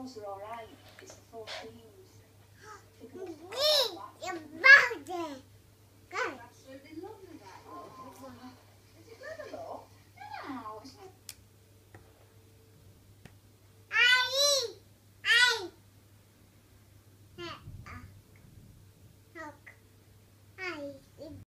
Owls are alright.